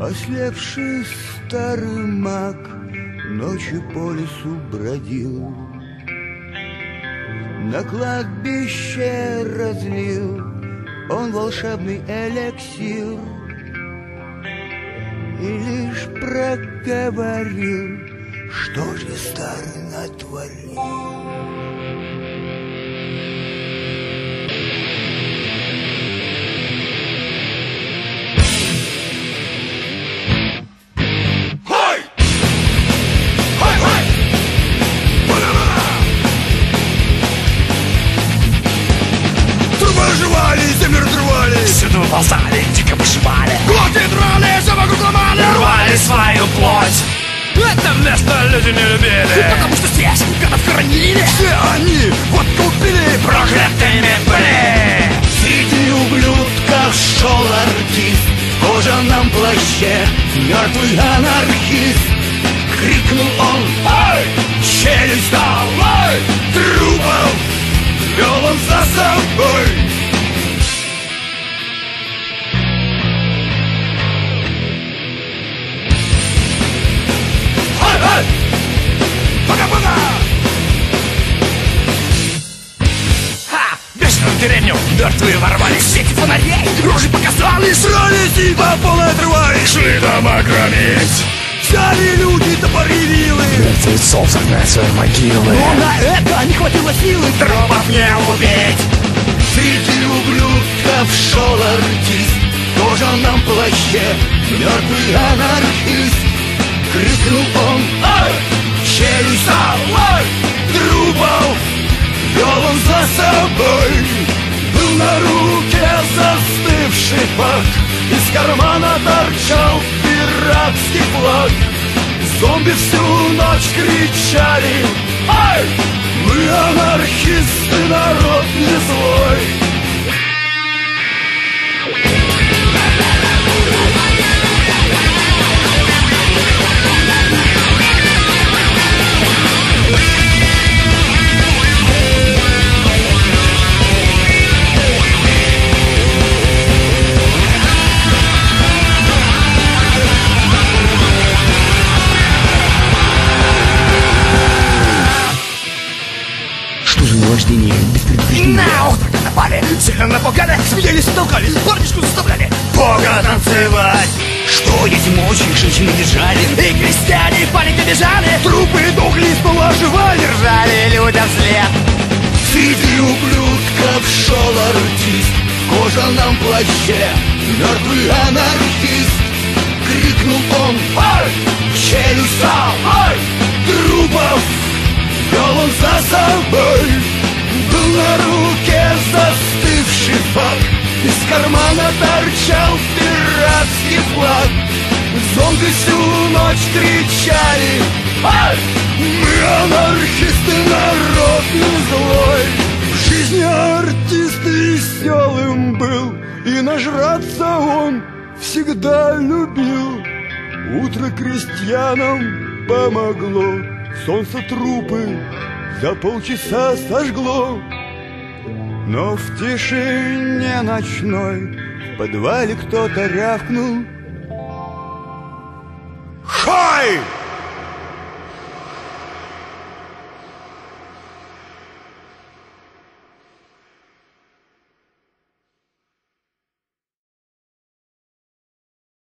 Ослепший старый маг Ночью по лесу бродил На кладбище разлил. Он волшебный эликсир И лишь проговорил Что же старый натворил Всюду выползали, дико пошибали Глотки драли, все вокруг ломали. Рвали свою плоть. Это место люди не любили. Потому что здесь гадов хоронили. Все они вот купили Проклятыми были. Среди ублюдков шел артист В кожаном плаще Мертвый анархист. Крикнул он. Ай! Челюсть давай Трупов Вел он за собой деревню мертвые ворвались в сети фонарей. Рожи показали, Срались и по полной отрывались. Шли дома громить Взяли люди топоры вилы Мертвецов загнать свои могилы. Но на это не хватило силы. Тропов не убить. Среди ублюдков шел артист. В кожаном плаще Мертвый анархист. Крикнул он Ай! Челюсть давай Трупов Вел он за собой на руке застывший фак Из кармана торчал пиратский флаг. Зомби всю ночь кричали Ай! Мы анархисты, народ не злой напугали Смеялись и толкались, парнишку заставляли Бога танцевать Что эти мощи женщины держали? И крестьяне в панике бежали Трупы дохли, снова оживали Ржали людям вслед Среди ублюдков шел артист В кожаном плаще Мертвый анархист Крикнул он Ай! Челюсть Ай! Трупов кармана торчал пиратский флаг. Зомби всю ночь кричали Ай! Мы анархисты, народ не злой В жизни артист веселым был И нажраться он всегда любил. Утро крестьянам помогло Солнце трупы за полчаса сожгло но в тишине ночной в подвале кто-то рявкнул. Хай!